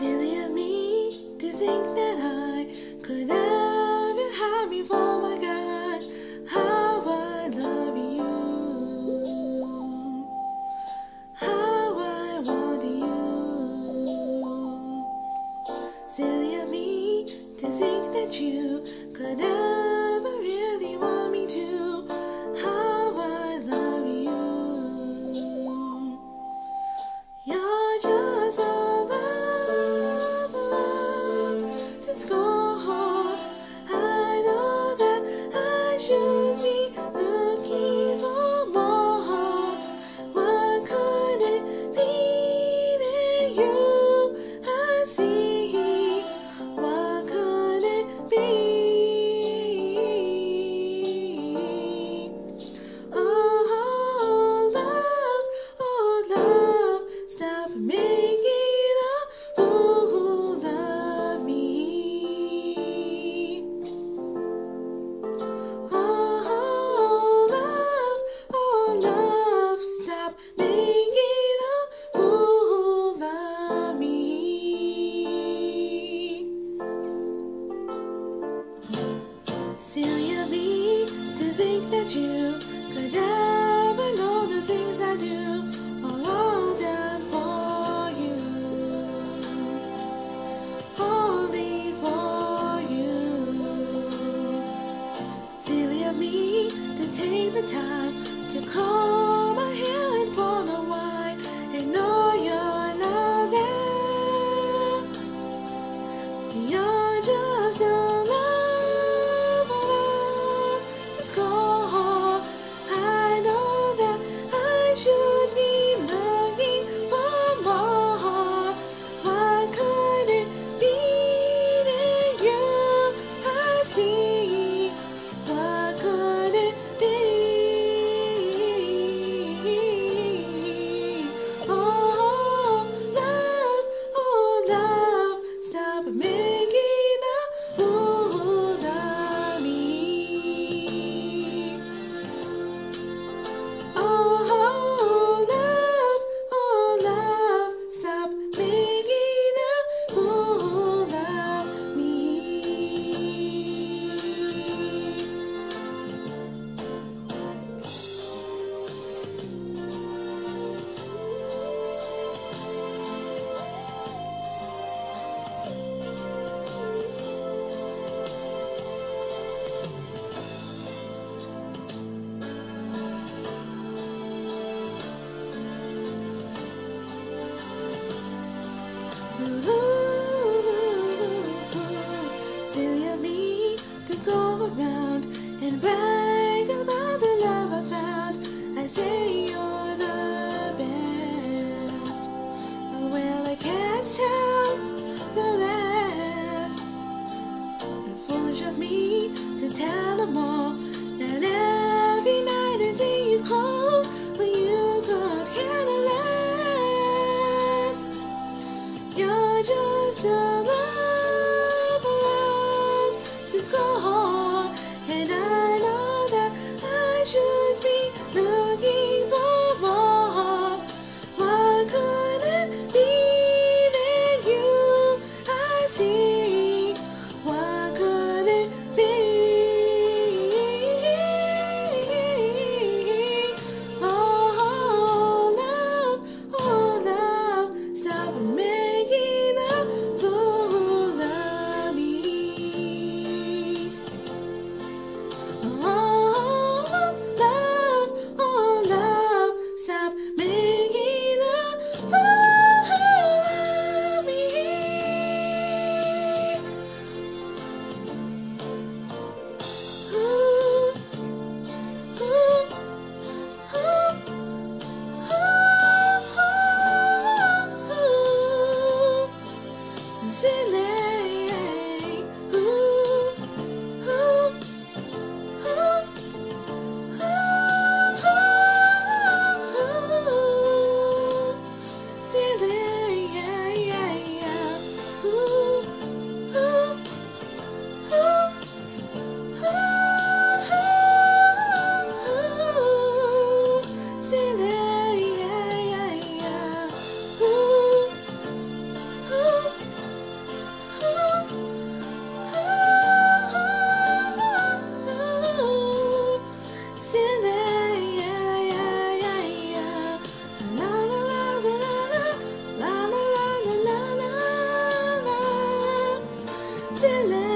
silly Ooh. silly jealous.